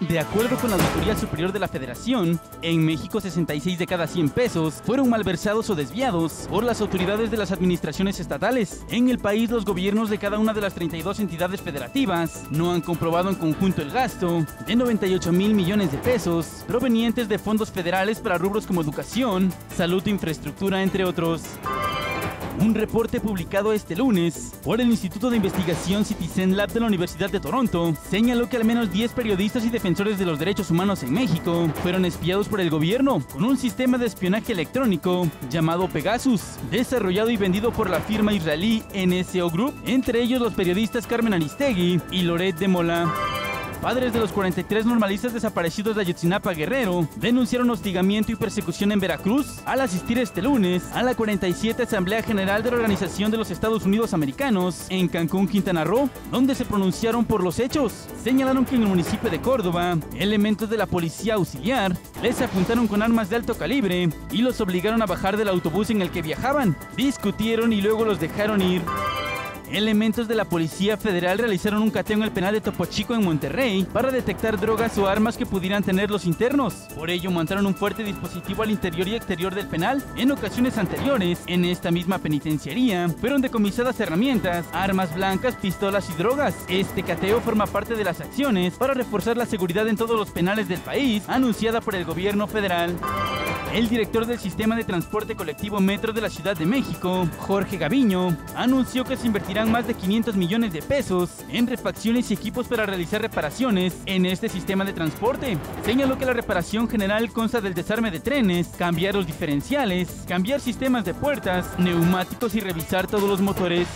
De acuerdo con la Auditoría Superior de la Federación, en México 66 de cada 100 pesos fueron malversados o desviados por las autoridades de las administraciones estatales. En el país, los gobiernos de cada una de las 32 entidades federativas no han comprobado en conjunto el gasto de 98 mil millones de pesos provenientes de fondos federales para rubros como educación, salud e infraestructura, entre otros. Un reporte publicado este lunes por el Instituto de Investigación Citizen Lab de la Universidad de Toronto señaló que al menos 10 periodistas y defensores de los derechos humanos en México fueron espiados por el gobierno con un sistema de espionaje electrónico llamado Pegasus, desarrollado y vendido por la firma israelí NSO Group, entre ellos los periodistas Carmen Aristegui y Loret de Mola. Padres de los 43 normalistas desaparecidos de Ayotzinapa Guerrero denunciaron hostigamiento y persecución en Veracruz al asistir este lunes a la 47 Asamblea General de la Organización de los Estados Unidos Americanos en Cancún, Quintana Roo, donde se pronunciaron por los hechos. Señalaron que en el municipio de Córdoba, elementos de la policía auxiliar les apuntaron con armas de alto calibre y los obligaron a bajar del autobús en el que viajaban. Discutieron y luego los dejaron ir. Elementos de la Policía Federal realizaron un cateo en el penal de Topo Chico en Monterrey para detectar drogas o armas que pudieran tener los internos. Por ello montaron un fuerte dispositivo al interior y exterior del penal. En ocasiones anteriores, en esta misma penitenciaría, fueron decomisadas herramientas, armas blancas, pistolas y drogas. Este cateo forma parte de las acciones para reforzar la seguridad en todos los penales del país, anunciada por el gobierno federal. El director del sistema de transporte colectivo Metro de la Ciudad de México, Jorge Gaviño, anunció que se invertirán más de 500 millones de pesos en refacciones y equipos para realizar reparaciones en este sistema de transporte. Señaló que la reparación general consta del desarme de trenes, cambiar los diferenciales, cambiar sistemas de puertas, neumáticos y revisar todos los motores.